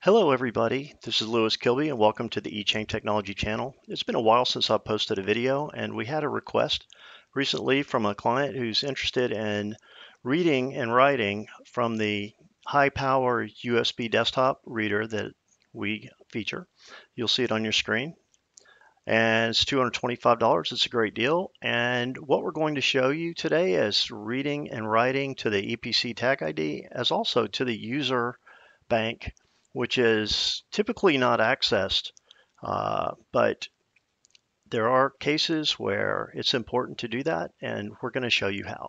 Hello everybody, this is Lewis Kilby and welcome to the eChain Technology channel. It's been a while since I posted a video and we had a request recently from a client who's interested in reading and writing from the high power USB desktop reader that we feature. You'll see it on your screen and it's $225. It's a great deal. And what we're going to show you today is reading and writing to the EPC tag ID as also to the user bank which is typically not accessed, uh, but there are cases where it's important to do that, and we're going to show you how.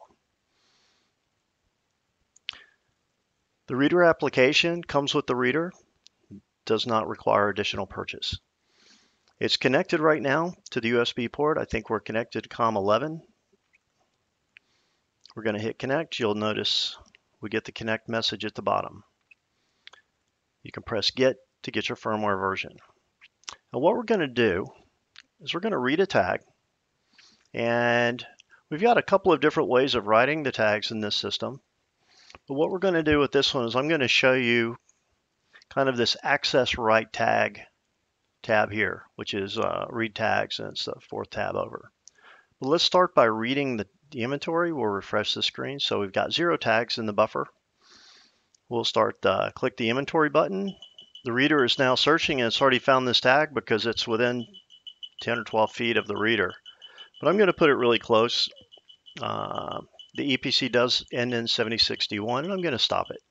The reader application comes with the reader, does not require additional purchase. It's connected right now to the USB port. I think we're connected to COM11. We're going to hit connect. You'll notice we get the connect message at the bottom. You can press get to get your firmware version. And what we're going to do is we're going to read a tag and we've got a couple of different ways of writing the tags in this system. But what we're going to do with this one is I'm going to show you kind of this access write tag tab here, which is uh, read tags and it's the fourth tab over. But let's start by reading the, the inventory. We'll refresh the screen. So we've got zero tags in the buffer. We'll start, uh, click the inventory button. The reader is now searching and it's already found this tag because it's within 10 or 12 feet of the reader. But I'm going to put it really close. Uh, the EPC does end in 76D1 and I'm going to stop it.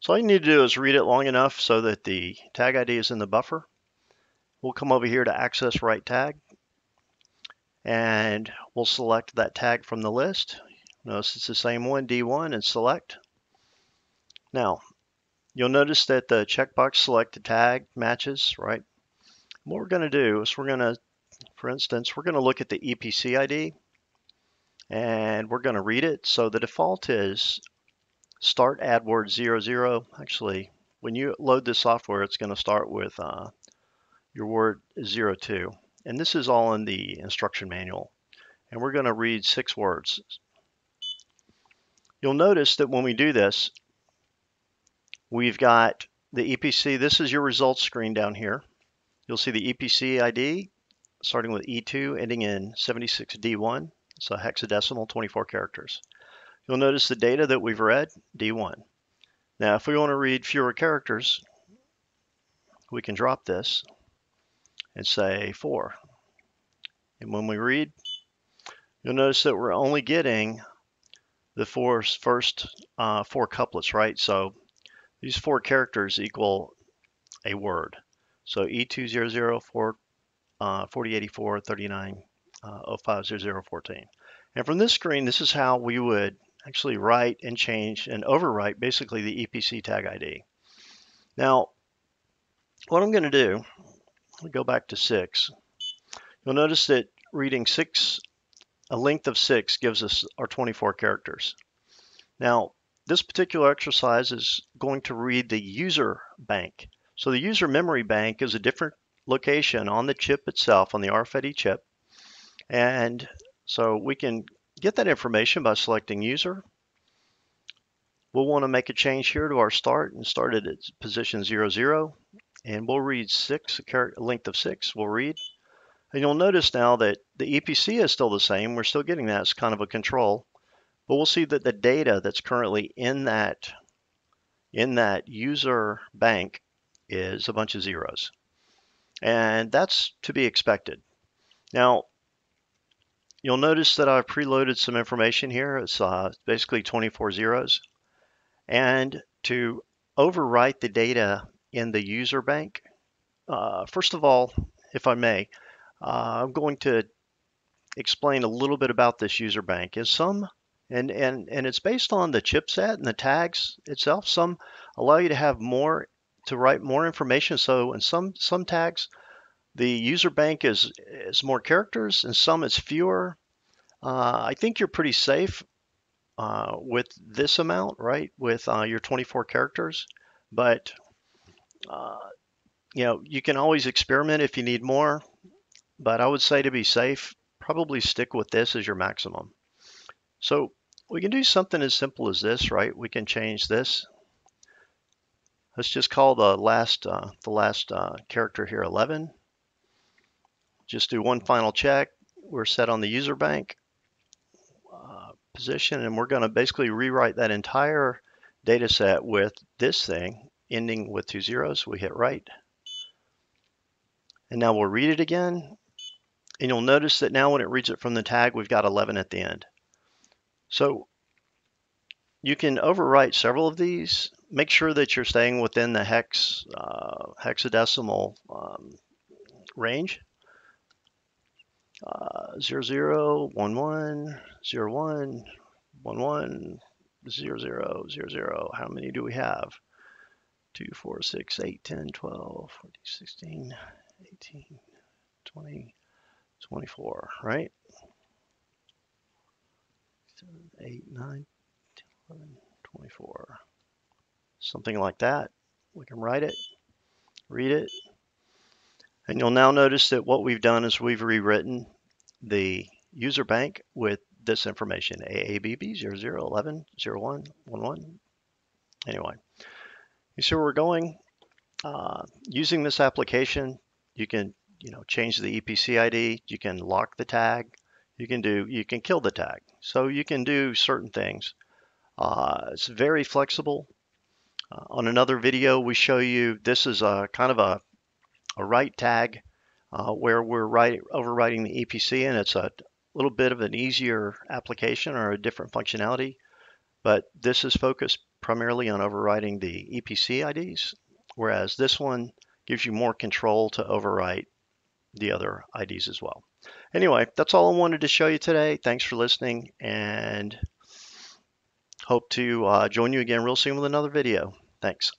So all you need to do is read it long enough so that the tag ID is in the buffer. We'll come over here to access write tag and we'll select that tag from the list. Notice it's the same one, D1, and select. Now, you'll notice that the checkbox selected tag matches, right? What we're going to do is we're going to, for instance, we're going to look at the EPC ID and we're going to read it. So the default is start AdWord 00. Actually, when you load this software, it's going to start with uh, your word 02. And this is all in the instruction manual. And we're going to read six words. You'll notice that when we do this, We've got the EPC. This is your results screen down here. You'll see the EPC ID starting with E2 ending in 76D1. It's a hexadecimal 24 characters. You'll notice the data that we've read, D1. Now, if we want to read fewer characters, we can drop this and say 4. And when we read, you'll notice that we're only getting the four, first uh, four couplets, right? So these four characters equal a word. So E200 uh, 4084 39 uh, 050014. And from this screen, this is how we would actually write and change and overwrite basically the EPC tag ID. Now, what I'm going to do, we go back to six. You'll notice that reading six, a length of six gives us our 24 characters. Now, this particular exercise is going to read the user bank. So the user memory bank is a different location on the chip itself, on the RFID chip. And so we can get that information by selecting user. We'll want to make a change here to our start and start it at position 00, zero. And we'll read six, a length of six, we'll read. And you'll notice now that the EPC is still the same. We're still getting that as kind of a control. But we'll see that the data that's currently in that in that user bank is a bunch of zeros. And that's to be expected. Now, you'll notice that I've preloaded some information here. It's uh, basically 24 zeros. And to overwrite the data in the user bank, uh, first of all, if I may, uh, I'm going to explain a little bit about this user bank. Is some and and and it's based on the chipset and the tags itself. Some allow you to have more to write more information. So in some some tags, the user bank is is more characters, and some it's fewer. Uh, I think you're pretty safe uh, with this amount, right? With uh, your 24 characters, but uh, you know you can always experiment if you need more. But I would say to be safe, probably stick with this as your maximum. So we can do something as simple as this, right? We can change this. Let's just call the last uh, the last uh, character here 11. Just do one final check. We're set on the user bank uh, position, and we're going to basically rewrite that entire data set with this thing ending with two zeros. We hit write. And now we'll read it again. And you'll notice that now when it reads it from the tag, we've got 11 at the end. So you can overwrite several of these. Make sure that you're staying within the hex uh, hexadecimal um, range. Uh, 0, 0, 1, 1, 0, 1, 1, 1, 0, 0, 0, 0. How many do we have? 2, 4, 6, 8, 10, 12, 14, 16, 18, 20, 24, right? 7, 8, 9, 11, 24. Something like that. We can write it, read it, and you'll now notice that what we've done is we've rewritten the user bank with this information, AABB 0011 01 11. Anyway, you see where we're going? Uh, using this application, you can you know change the EPC ID, you can lock the tag, you can do you can kill the tag. So you can do certain things. Uh, it's very flexible. Uh, on another video, we show you this is a kind of a, a write tag uh, where we're write, overwriting the EPC, and it's a little bit of an easier application or a different functionality. But this is focused primarily on overwriting the EPC IDs, whereas this one gives you more control to overwrite the other IDs as well. Anyway, that's all I wanted to show you today. Thanks for listening and hope to uh, join you again real soon with another video. Thanks.